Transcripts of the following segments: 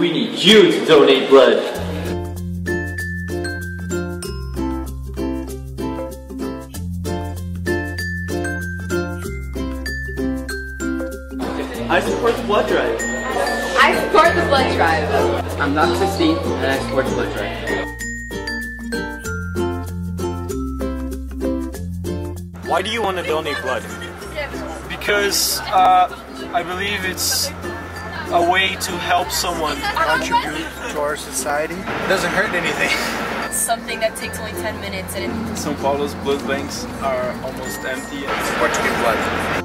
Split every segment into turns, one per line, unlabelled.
you to donate blood. I support the blood drive.
I support the blood drive.
I'm not 16 and I support the blood drive.
Why do you want to donate blood?
because uh, I believe it's a way to help someone.
contribute to our society. It doesn't hurt anything.
Something that takes only 10 minutes and it
São Paulo's blood banks are almost empty.
Support to give blood.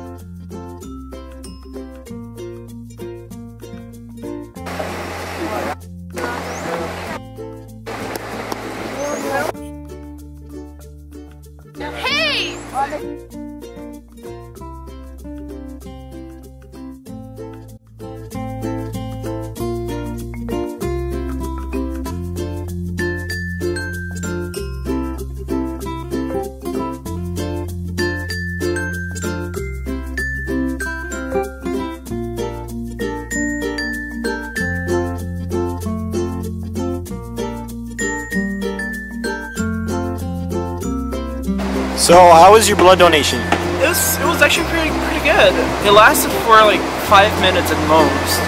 So, how was your blood donation?
It was, it was actually pretty pretty good. It lasted for like five minutes at most.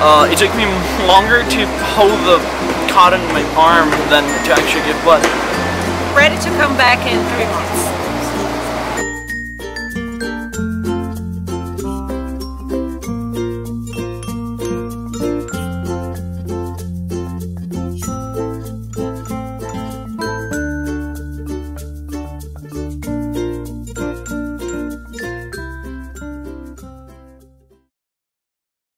Uh, it took me longer to hold the cotton in my arm than to actually give blood.
ready to come back in three months.